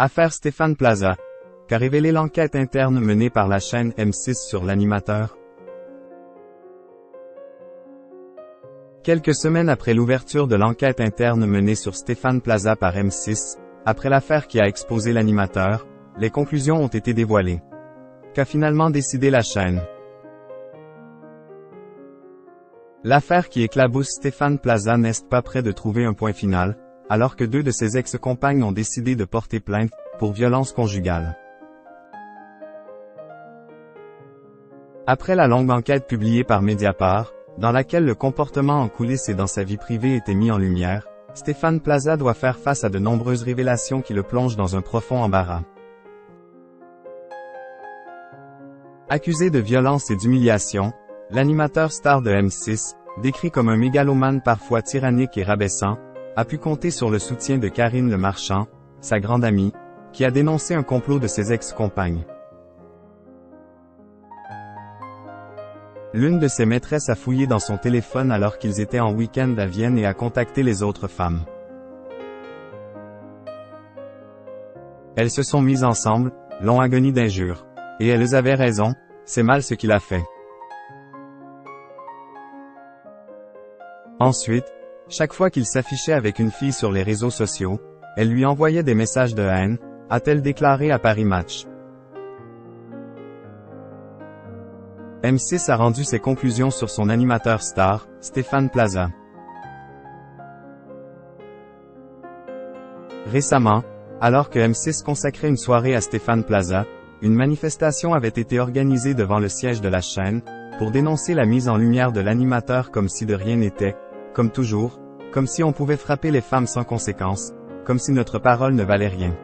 Affaire Stéphane Plaza. Qu'a révélé l'enquête interne menée par la chaîne M6 sur l'animateur? Quelques semaines après l'ouverture de l'enquête interne menée sur Stéphane Plaza par M6, après l'affaire qui a exposé l'animateur, les conclusions ont été dévoilées. Qu'a finalement décidé la chaîne? L'affaire qui éclabousse Stéphane Plaza n'est pas près de trouver un point final, alors que deux de ses ex-compagnes ont décidé de porter plainte pour violence conjugale. Après la longue enquête publiée par Mediapart, dans laquelle le comportement en coulisses et dans sa vie privée était mis en lumière, Stéphane Plaza doit faire face à de nombreuses révélations qui le plongent dans un profond embarras. Accusé de violence et d'humiliation, l'animateur star de M6, décrit comme un mégalomane parfois tyrannique et rabaissant, a pu compter sur le soutien de Karine Le Marchand, sa grande amie, qui a dénoncé un complot de ses ex-compagnes. L'une de ses maîtresses a fouillé dans son téléphone alors qu'ils étaient en week-end à Vienne et a contacté les autres femmes. Elles se sont mises ensemble, l'ont agonie d'injures. Et elles avaient raison, c'est mal ce qu'il a fait. Ensuite, chaque fois qu'il s'affichait avec une fille sur les réseaux sociaux, elle lui envoyait des messages de haine, a-t-elle déclaré à Paris Match. M6 a rendu ses conclusions sur son animateur star, Stéphane Plaza. Récemment, alors que M6 consacrait une soirée à Stéphane Plaza, une manifestation avait été organisée devant le siège de la chaîne, pour dénoncer la mise en lumière de l'animateur comme si de rien n'était, comme toujours, comme si on pouvait frapper les femmes sans conséquence, comme si notre parole ne valait rien.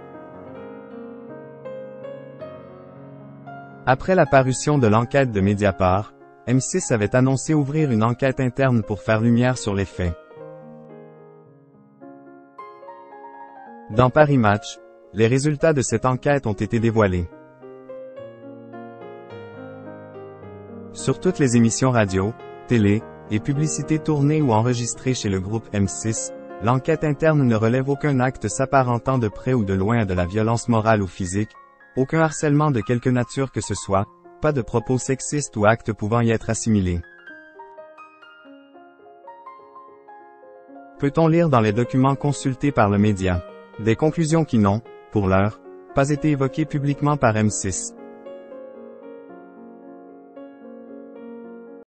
Après la parution de l'enquête de Mediapart, M6 avait annoncé ouvrir une enquête interne pour faire lumière sur les faits. Dans Paris Match, les résultats de cette enquête ont été dévoilés. Sur toutes les émissions radio, télé, et publicités tournées ou enregistrées chez le groupe M6, l'enquête interne ne relève aucun acte s'apparentant de près ou de loin à de la violence morale ou physique, aucun harcèlement de quelque nature que ce soit, pas de propos sexistes ou actes pouvant y être assimilés. Peut-on lire dans les documents consultés par le média? Des conclusions qui n'ont, pour l'heure, pas été évoquées publiquement par M6